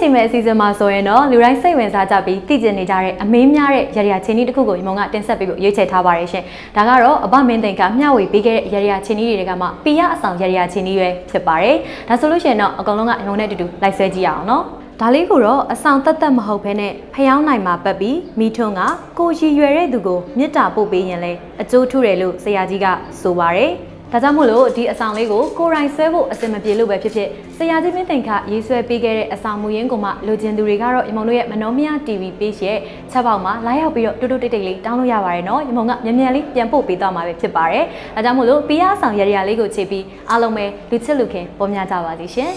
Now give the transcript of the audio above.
ချိန်မဲ့အစီအစဉ်မှာဆိုရင်တော့လူတိုင်းစိတ်ဝင်စားကြပြီးသိကျင်နေကြတဲ့အမေးများတဲ့ရရချင်းကြီးတစ်ခုကိုညီမကတင်ဆက်ပေးဖို့ရွေးချယ်ထားပါတယ်ရှင်။ဒါကတော့အဘမင်းသိန်ကမျှဝေပေးခဲ့တဲ့ရရချင်းကြီးတွေကမှပီယအဆောင်ရရချင်းကြီးပဲဖြစ်ပါတယ်။ဒါဆိုလို့ရှိရင်တော့အကောင်လုံးကညီမနဲ့အတူတူလိုက်ဆွဲကြည့်ရအောင်နော်။ဒါလေးကိုတော့အဆောင်တက်တက်မဟုတ်ဘဲနဲ့ဖျောင်းနိုင်မှာပတ်ပြီးမိထွန်းကကိုရည်ရွယ်တဲ့သူကိုမေတ္တာပို့ပေးရင်လဲအကျိုးထူတယ်လို့ဆရာကြီးကဆိုပါတယ်။ ဒါကြောင့်မို့လို့ဒီအဆောင်လေးကိုကိုရိုင်းဆွဲဖို့အစင်မပြေလို့ပဲဖြစ်ဖြစ်ဆရာကြီးမင်းတင်ခရေးဆွဲပေးခဲ့တဲ့အဆောင်မူရင်းကိုမှလိုချင်သူတွေကတော့ရမုံတို့ရဲ့မနှောမြ TV page ရဲ့ချက်ပေါက်မှာလာရောက်ပြီးတော့တူတူတိတ်တိတ်လေးတောင်းလို့ရပါတယ်နော်ရမုံကမြန်မြန်လေးပြန်ပို့ပေးသွားမှာပဲဖြစ်ပါတယ်ဒါကြောင့်မို့လို့ပေးရဆောင်ရရလေးကိုချိန်ပြီးအားလုံးပဲလူချစ်လူခင်ပေါ်များကြပါစီရှင်